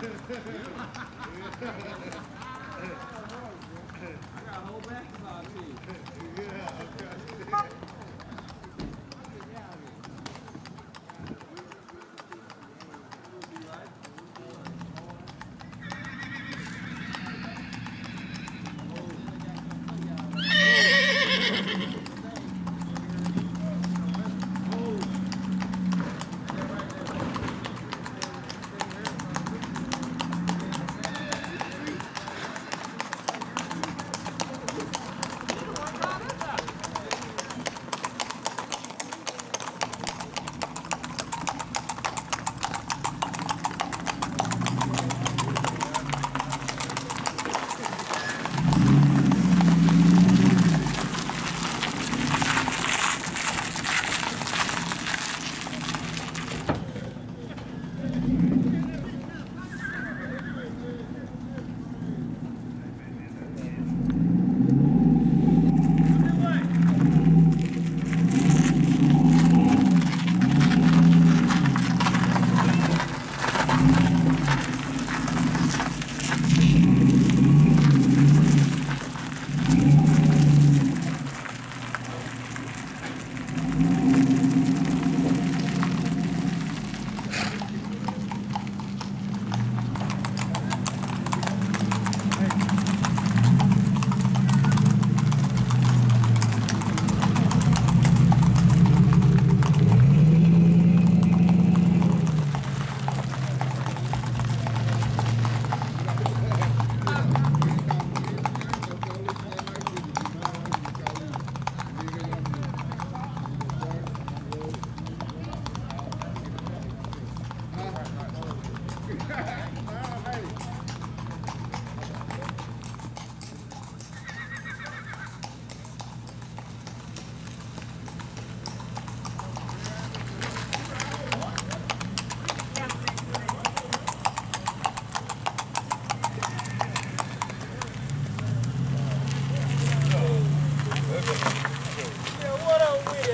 got a whole basketball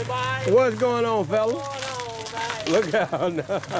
everybody? What's going on, fella? Going on, Look out.